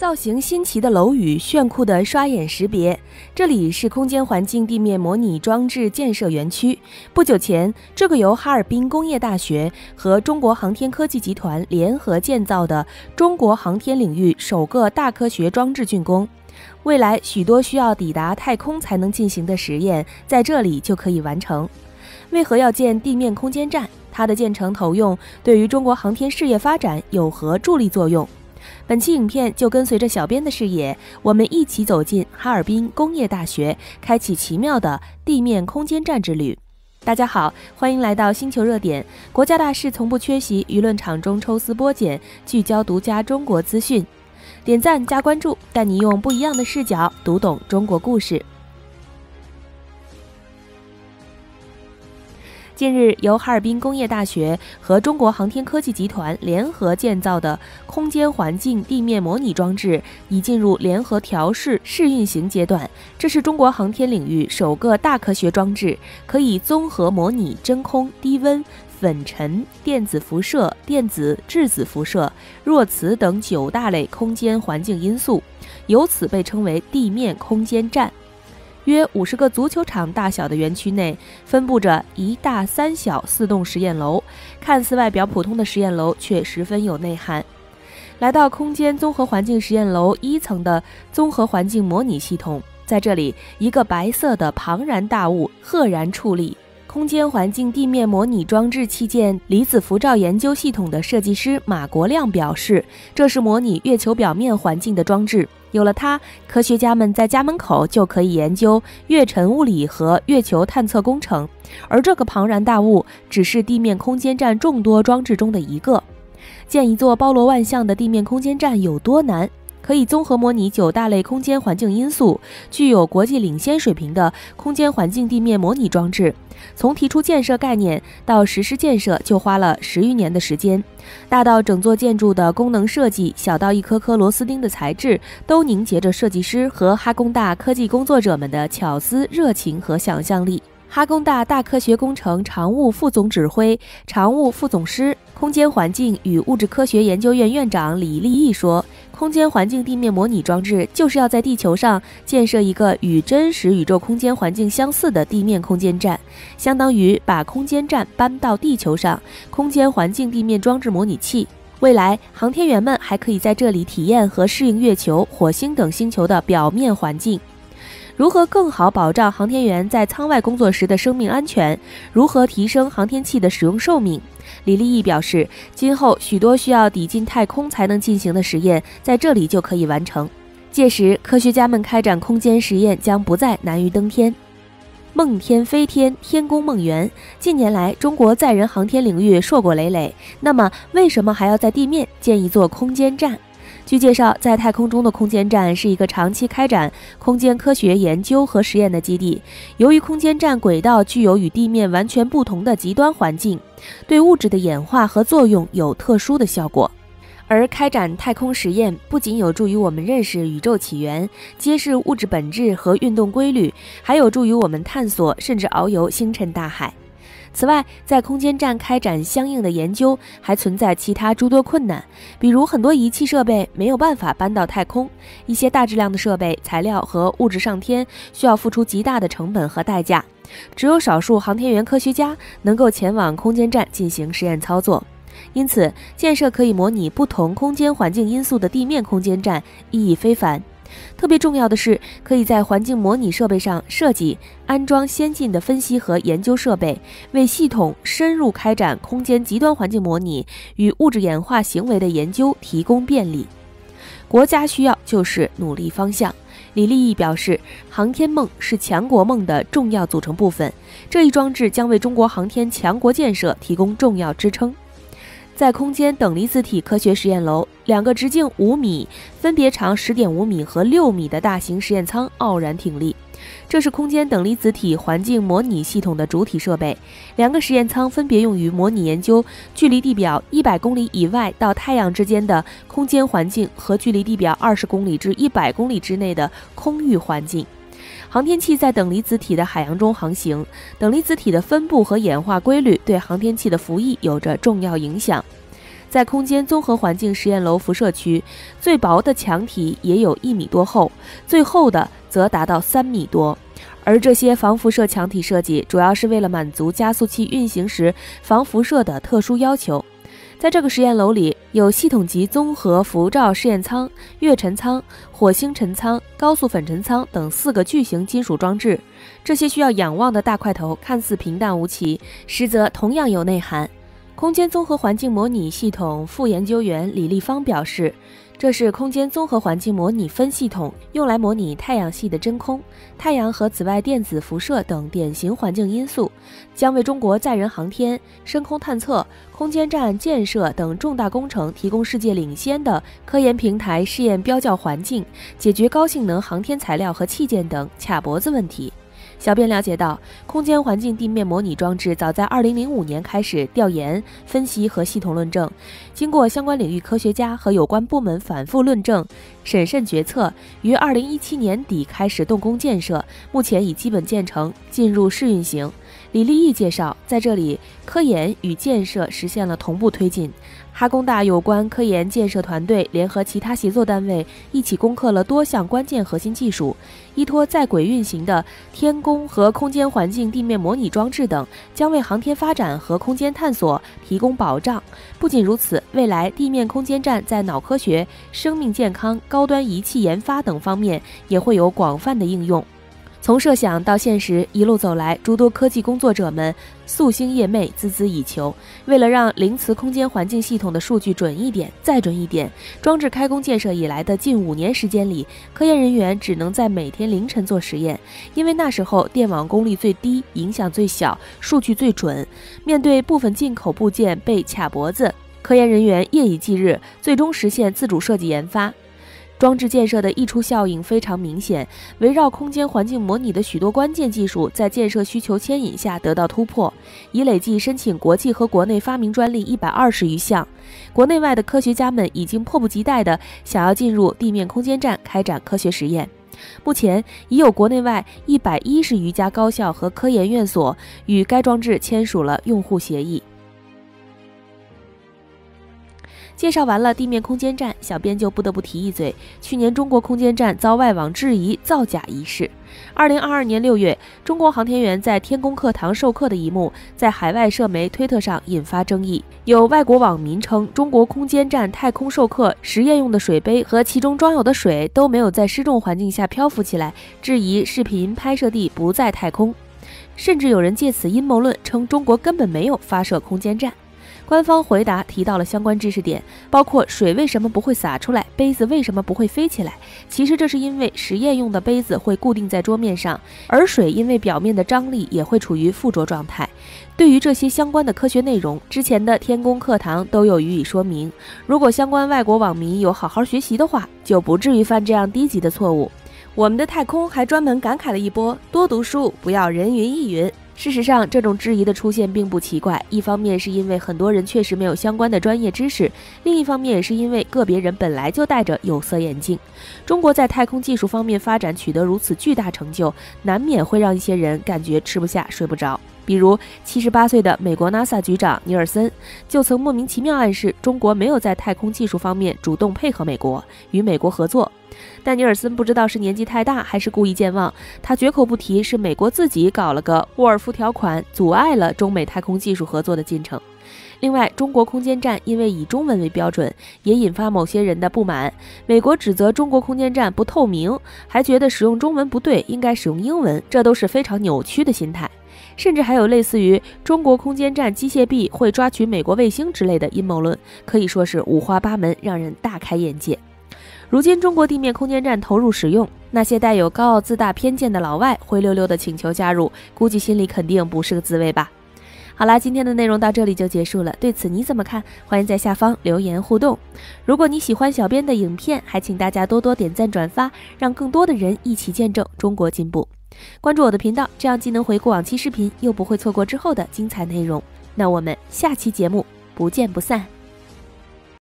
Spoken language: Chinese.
造型新奇的楼宇，炫酷的刷眼识别。这里是空间环境地面模拟装置建设园区。不久前，这个由哈尔滨工业大学和中国航天科技集团联合建造的中国航天领域首个大科学装置竣工。未来许多需要抵达太空才能进行的实验，在这里就可以完成。为何要建地面空间站？它的建成投用对于中国航天事业发展有何助力作用？本期影片就跟随着小编的视野，我们一起走进哈尔滨工业大学，开启奇妙的地面空间站之旅。大家好，欢迎来到星球热点，国家大事从不缺席，舆论场中抽丝剥茧，聚焦独家中国资讯。点赞加关注，带你用不一样的视角读懂中国故事。近日，由哈尔滨工业大学和中国航天科技集团联合建造的空间环境地面模拟装置已进入联合调试试运行阶段。这是中国航天领域首个大科学装置，可以综合模拟真空、低温、粉尘、电子辐射、电子质子辐射、弱磁等九大类空间环境因素，由此被称为地面空间站。约五十个足球场大小的园区内，分布着一大三小四栋实验楼，看似外表普通的实验楼，却十分有内涵。来到空间综合环境实验楼一层的综合环境模拟系统，在这里，一个白色的庞然大物赫然矗立。空间环境地面模拟装置器件离子辐照研究系统的设计师马国亮表示：“这是模拟月球表面环境的装置。”有了它，科学家们在家门口就可以研究月尘物理和月球探测工程。而这个庞然大物只是地面空间站众多装置中的一个。建一座包罗万象的地面空间站有多难？可以综合模拟九大类空间环境因素，具有国际领先水平的空间环境地面模拟装置，从提出建设概念到实施建设就花了十余年的时间。大到整座建筑的功能设计，小到一颗颗螺丝钉的材质，都凝结着设计师和哈工大科技工作者们的巧思、热情和想象力。哈工大大科学工程常务副总指挥、常务副总师、空间环境与物质科学研究院院长李立义说。空间环境地面模拟装置就是要在地球上建设一个与真实宇宙空间环境相似的地面空间站，相当于把空间站搬到地球上。空间环境地面装置模拟器，未来航天员们还可以在这里体验和适应月球、火星等星球的表面环境。如何更好保障航天员在舱外工作时的生命安全？如何提升航天器的使用寿命？李立义表示，今后许多需要抵近太空才能进行的实验，在这里就可以完成。届时，科学家们开展空间实验将不再难于登天。梦天飞天，天宫梦圆。近年来，中国载人航天领域硕果累累，那么为什么还要在地面建一座空间站？据介绍，在太空中的空间站是一个长期开展空间科学研究和实验的基地。由于空间站轨道具有与地面完全不同的极端环境，对物质的演化和作用有特殊的效果。而开展太空实验不仅有助于我们认识宇宙起源、揭示物质本质和运动规律，还有助于我们探索甚至遨游星辰大海。此外，在空间站开展相应的研究还存在其他诸多困难，比如很多仪器设备没有办法搬到太空，一些大质量的设备、材料和物质上天需要付出极大的成本和代价，只有少数航天员科学家能够前往空间站进行实验操作。因此，建设可以模拟不同空间环境因素的地面空间站意义非凡。特别重要的是，可以在环境模拟设备上设计安装先进的分析和研究设备，为系统深入开展空间极端环境模拟与物质演化行为的研究提供便利。国家需要就是努力方向。李立义表示，航天梦是强国梦的重要组成部分，这一装置将为中国航天强国建设提供重要支撑。在空间等离子体科学实验楼，两个直径五米、分别长十点五米和六米的大型实验舱傲然挺立。这是空间等离子体环境模拟系统的主体设备。两个实验舱分别用于模拟研究距离地表一百公里以外到太阳之间的空间环境和距离地表二十公里至一百公里之内的空域环境。航天器在等离子体的海洋中航行，等离子体的分布和演化规律对航天器的服役有着重要影响。在空间综合环境实验楼辐射区，最薄的墙体也有一米多厚，最厚的则达到三米多。而这些防辐射墙体设计，主要是为了满足加速器运行时防辐射的特殊要求。在这个实验楼里，有系统级综合辐照试验舱、月尘舱、火星尘舱、高速粉尘舱等四个巨型金属装置。这些需要仰望的大块头，看似平淡无奇，实则同样有内涵。空间综合环境模拟系统副研究员李立芳表示。这是空间综合环境模拟分系统，用来模拟太阳系的真空、太阳和紫外电子辐射等典型环境因素，将为中国载人航天、深空探测、空间站建设等重大工程提供世界领先的科研平台试验标教环境，解决高性能航天材料和器件等卡脖子问题。小编了解到，空间环境地面模拟装置早在2005年开始调研、分析和系统论证，经过相关领域科学家和有关部门反复论证、审慎决策，于2017年底开始动工建设，目前已基本建成，进入试运行。李立义介绍，在这里，科研与建设实现了同步推进。哈工大有关科研建设团队联合其他协作单位一起攻克了多项关键核心技术，依托在轨运行的天宫和空间环境地面模拟装置等，将为航天发展和空间探索提供保障。不仅如此，未来地面空间站在脑科学、生命健康、高端仪器研发等方面也会有广泛的应用。从设想到现实，一路走来，诸多科技工作者们夙兴夜寐，孜孜以求。为了让灵磁空间环境系统的数据准一点、再准一点，装置开工建设以来的近五年时间里，科研人员只能在每天凌晨做实验，因为那时候电网功率最低，影响最小，数据最准。面对部分进口部件被卡脖子，科研人员夜以继日，最终实现自主设计研发。装置建设的溢出效应非常明显，围绕空间环境模拟的许多关键技术在建设需求牵引下得到突破，已累计申请国际和国内发明专利一百二十余项。国内外的科学家们已经迫不及待地想要进入地面空间站开展科学实验。目前已有国内外一百一十余家高校和科研院所与该装置签署了用户协议。介绍完了地面空间站，小编就不得不提一嘴：去年中国空间站遭外网质疑造假一事。二零二二年六月，中国航天员在天宫课堂授课的一幕，在海外社媒推特上引发争议。有外国网民称，中国空间站太空授课实验用的水杯和其中装有的水都没有在失重环境下漂浮起来，质疑视频拍摄地不在太空。甚至有人借此阴谋论，称中国根本没有发射空间站。官方回答提到了相关知识点，包括水为什么不会洒出来，杯子为什么不会飞起来。其实这是因为实验用的杯子会固定在桌面上，而水因为表面的张力也会处于附着状态。对于这些相关的科学内容，之前的天宫课堂都有予以说明。如果相关外国网民有好好学习的话，就不至于犯这样低级的错误。我们的太空还专门感慨了一波：多读书，不要人云亦云。事实上，这种质疑的出现并不奇怪。一方面是因为很多人确实没有相关的专业知识，另一方面也是因为个别人本来就戴着有色眼镜。中国在太空技术方面发展取得如此巨大成就，难免会让一些人感觉吃不下、睡不着。比如，七十八岁的美国 NASA 局长尼尔森就曾莫名其妙暗示中国没有在太空技术方面主动配合美国，与美国合作。但尼尔森不知道是年纪太大还是故意健忘，他绝口不提是美国自己搞了个沃尔夫条款，阻碍了中美太空技术合作的进程。另外，中国空间站因为以中文为标准，也引发某些人的不满。美国指责中国空间站不透明，还觉得使用中文不对，应该使用英文，这都是非常扭曲的心态。甚至还有类似于中国空间站机械臂会抓取美国卫星之类的阴谋论，可以说是五花八门，让人大开眼界。如今中国地面空间站投入使用，那些带有高傲自大偏见的老外灰溜溜的请求加入，估计心里肯定不是个滋味吧。好啦，今天的内容到这里就结束了，对此你怎么看？欢迎在下方留言互动。如果你喜欢小编的影片，还请大家多多点赞转发，让更多的人一起见证中国进步。关注我的频道，这样既能回顾往期视频，又不会错过之后的精彩内容。那我们下期节目不见不散。